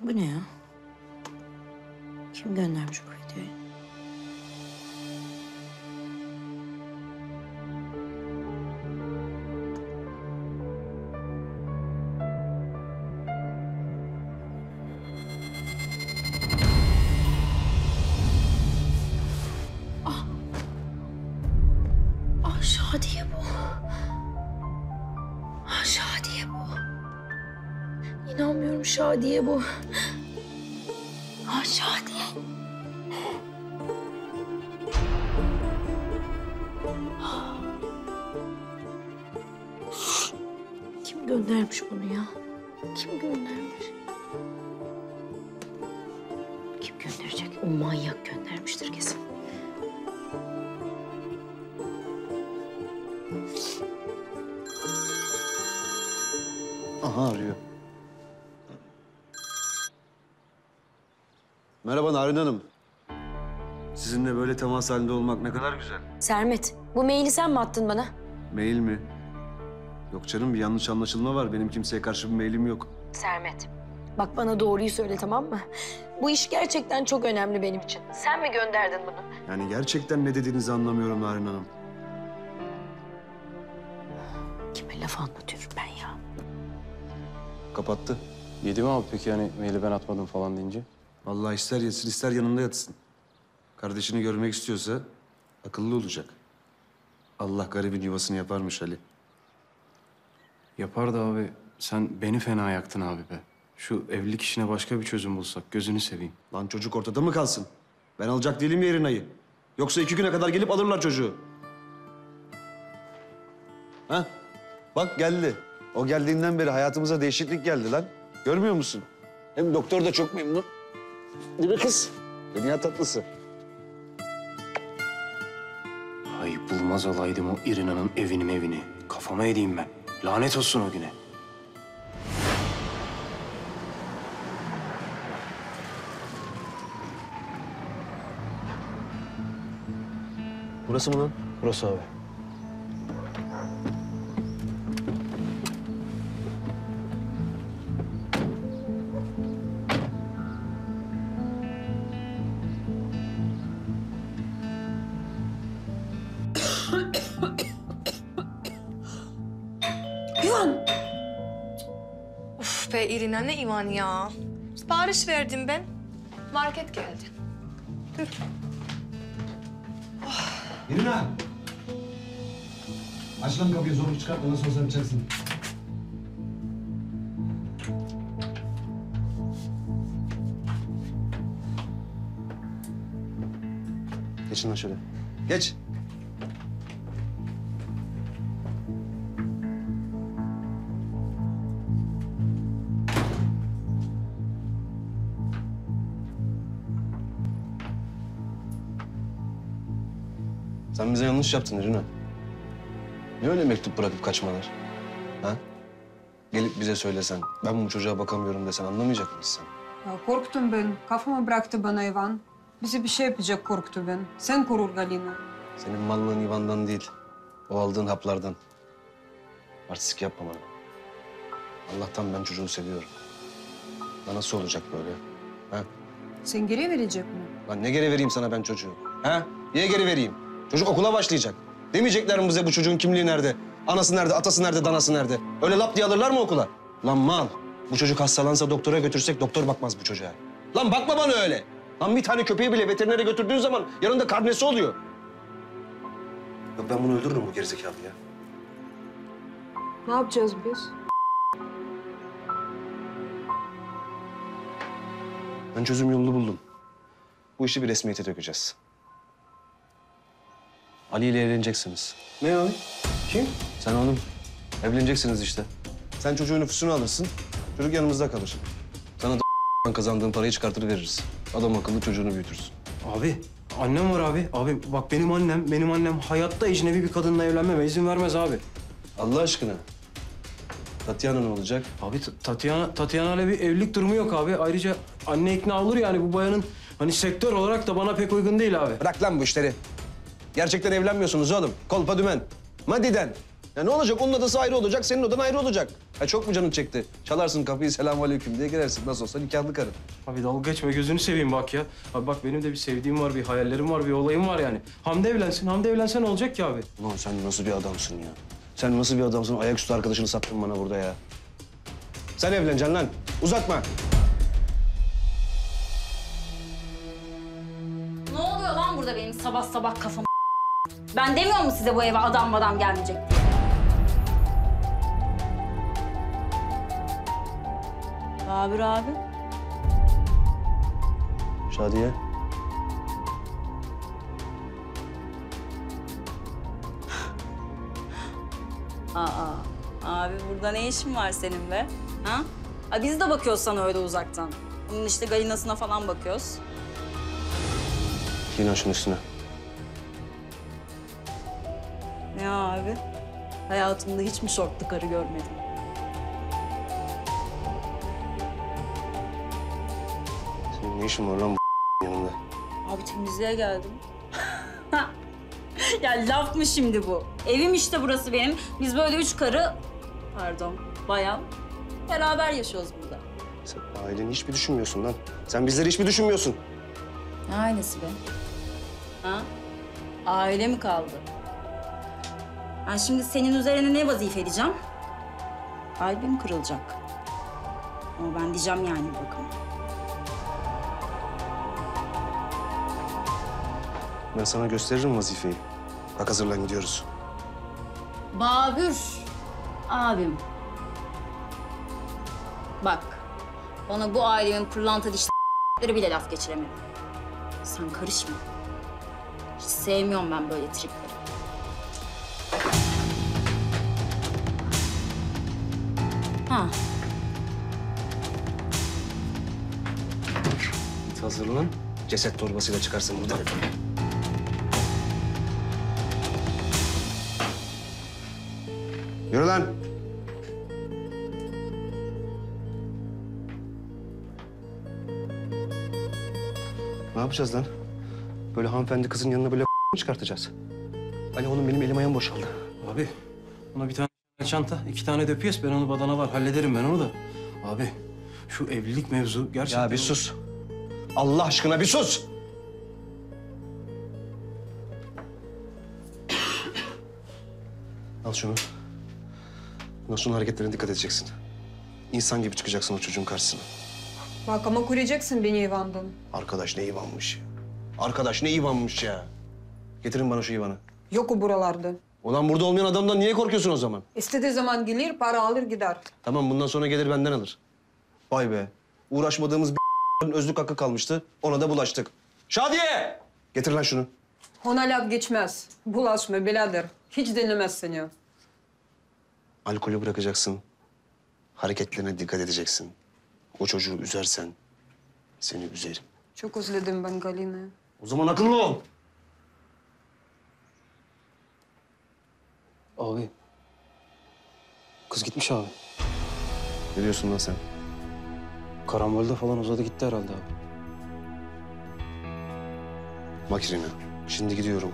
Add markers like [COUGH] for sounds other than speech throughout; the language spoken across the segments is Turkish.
Bu ne ya? Kim göndermiş bu videoyu? Ah. Ah Şadiye bu. Ah Şadiye bu. İnanmıyorum Şadiye bu. Kim göndermiş bunu ya? Kim göndermiş? Kim gönderecek? O manyak göndermiştir kesin. Aha arıyor. Merhaba Narin Hanım. Sizinle böyle temas halinde olmak ne kadar güzel. Sermet, bu maili sen mi attın bana? Mail mi? Yok canım bir yanlış anlaşılma var. Benim kimseye karşı bir mailim yok. Sermet. Bak bana doğruyu söyle tamam mı? Bu iş gerçekten çok önemli benim için. Sen mi gönderdin bunu? Yani gerçekten ne dediğinizi anlamıyorum Narin Hanım. Kime laf anlatıyorum ben ya? Kapattı. Yedi mi abi peki yani maili ben atmadım falan deyince? Vallahi ister yesin ister yanında yatsın. Kardeşini görmek istiyorsa akıllı olacak. Allah garibin yuvasını yaparmış Ali. Yapar da abi sen beni fena yaktın abi be. Şu evlilik işine başka bir çözüm bulsak gözünü seveyim. Lan çocuk ortada mı kalsın? Ben alacak değilim ya Irina'yı. Yoksa iki güne kadar gelip alırlar çocuğu. Ha? Bak geldi. O geldiğinden beri hayatımıza değişiklik geldi lan. Görmüyor musun? Hem doktor da çok memnun. Değil mi kız? Dünya tatlısı. Ay bulmaz olaydım o İrina'nın evini evini. Kafama edeyim ben. Lanet olsun o güne. Burası mı lan? Burası abi. Uf be İrina ne Ivan ya. Sipariş verdim ben. Market geldi. Irina! Aç lan kapıyı zorluk çıkartma nasıl olsa yapacaksın. Geçin lan şöyle. Geç. Sen bize yanlış yaptın Irina. Ne öyle mektup bırakıp kaçmalar? Ha? Gelip bize söylesen, ben bu çocuğa bakamıyorum desen anlamayacak mıyız sen? Ya korktum ben. Kafamı bıraktı bana Ivan. Bize bir şey yapacak korktu ben. Sen korur Galina. Senin mallığın Ivan'dan değil, o aldığın haplardan. Artistik yapma bana. Allah'tan ben çocuğu seviyorum. Ya nasıl olacak böyle? Ha? Sen geri verecek mi? Lan ne geri vereyim sana ben çocuğu? Ha? Niye geri vereyim? Çocuk okula başlayacak. Demeyecekler mi bize bu çocuğun kimliği nerede? Anası nerede, atası nerede, danası nerede? Öyle lap diye alırlar mı okula? Lan mal. Bu çocuk hastalansa doktora götürsek doktor bakmaz bu çocuğa. Lan bakma bana öyle. Lan bir tane köpeği bile veterinere götürdüğün zaman yanında karnesi oluyor. Yok ben bunu öldürürüm bu gerizekalı ya. Ne yapacağız biz? Ben çözüm yolunu buldum. Bu işi bir resmiyete dökeceğiz. Ali ile evleneceksiniz. Ne abi? Kim? Sen oğlum. Evleneceksiniz işte. Sen çocuğun nüfusunu alırsın. Çocuk yanımızda kalır. Sana da kazandığın parayı çıkartır veririz. Adam akıllı çocuğunu büyütürsün. Abi annem var abi. Abi bak benim annem, benim annem hayatta ecnebi bir kadınla evlenmeme izin vermez abi. Allah aşkına. Tatyana ne olacak? Abi Ta- Tatiana, Tatiana ile bir evlilik durumu yok abi. Ayrıca anne ikna olur yani bu bayanın hani sektör olarak da bana pek uygun değil abi. Bırak lan bu işleri. Gerçekten evlenmiyorsunuz oğlum. Kolpa dümen. Madiden. Ya ne olacak? Onun adası ayrı olacak, senin odan ayrı olacak. Ha çok mu canın çekti? Çalarsın kapıyı selamünaleyküm diye girersin. Nasıl olsa nikahlı karın. Abi dalga geçme gözünü seveyim bak ya. Abi bak benim de bir sevdiğim var, bir hayallerim var, bir olayım var yani. Hamdi evlensin, Hamdi evlense ne olacak ki abi? Ulan sen nasıl bir adamsın ya? Sen nasıl bir adamsın? Ayaküstü arkadaşını sattın bana burada ya. Sen evleneceksin lan. Uzatma. Ne oluyor lan burada benim sabah sabah kafam? Ben demiyor mu size bu eve adam adam gelmeyecek diye? Babür abi. Şadiye. Aa, abi burada ne işin var senin be? Ha? Aa, biz de bakıyoruz sana öyle uzaktan. Bunun işte galinasına falan bakıyoruz. Giyin şunun üstüne. Ya abi? Hayatımda hiç mi şortlu karı görmedim? Senin ne işin var lan bu [LAUGHS] yanında? Abi temizliğe geldim. [LAUGHS] ya laf mı şimdi bu? Evim işte burası benim. Biz böyle üç karı, pardon bayan, beraber yaşıyoruz burada. Sen aileni hiç mi düşünmüyorsun lan? Sen bizleri hiç mi düşünmüyorsun? Ne ailesi be? Ha? Aile mi kaldı? Ben şimdi senin üzerine ne vazife edeceğim? Kalbim kırılacak. Ama ben diyeceğim yani bakıma. Ben sana gösteririm vazifeyi. Bak hazırlan gidiyoruz. Babür abim. Bak bana bu ailemin pırlanta dişleri [LAUGHS] bile laf geçiremedi. Sen karışma. Hiç sevmiyorum ben böyle tripleri. Ha, Git hazırlan. Ceset torbasıyla çıkarsın buradan. Yürü lan. Ne yapacağız lan? Böyle hanımefendi kızın yanına böyle [LAUGHS] mı çıkartacağız? Ali onun benim elim ayağım boşaldı. Abi ona bir tane çanta, iki tane de piyes. Ben onu badana var, hallederim ben onu da. Abi şu evlilik mevzu gerçekten... Ya bir sus. Allah aşkına bir sus. Al şunu. Bundan sonra hareketlerine dikkat edeceksin. İnsan gibi çıkacaksın o çocuğun karşısına. Bak ama kuracaksın beni Ivan'dan. Arkadaş ne Ivan'mış ya. Arkadaş ne Ivan'mış ya. Getirin bana şu Ivan'ı. Yok o buralarda. Ulan burada olmayan adamdan niye korkuyorsun o zaman? İstediği zaman gelir, para alır gider. Tamam bundan sonra gelir benden alır. Vay be. Uğraşmadığımız bir [LAUGHS] özlük hakkı kalmıştı. Ona da bulaştık. Şadiye! Getir lan şunu. Ona laf geçmez. Bulaşma birader. Hiç dinlemez seni. Alkolü bırakacaksın. Hareketlerine dikkat edeceksin. O çocuğu üzersen seni üzerim. Çok özledim ben Galina'yı. O zaman akıllı ol. Abi. Kız gitmiş abi. Ne diyorsun lan sen? Karambolde falan uzadı gitti herhalde abi. Bak İrina, şimdi gidiyorum.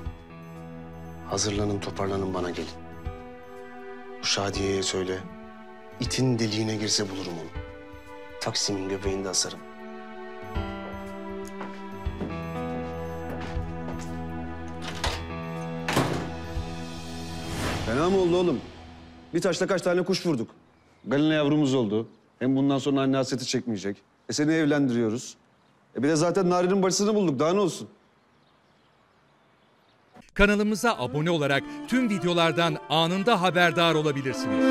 Hazırlanın, toparlanın bana gelin. Bu Şadiye'ye söyle. itin deliğine girse bulurum onu. Taksim'in göbeğinde asarım. Fena mı oldu oğlum? Bir taşla kaç tane kuş vurduk. Galina yavrumuz oldu. Hem bundan sonra anne hasreti çekmeyecek. E seni evlendiriyoruz. E bir de zaten Nari'nin bacısını bulduk. Daha ne olsun? Kanalımıza abone olarak tüm videolardan anında haberdar olabilirsiniz.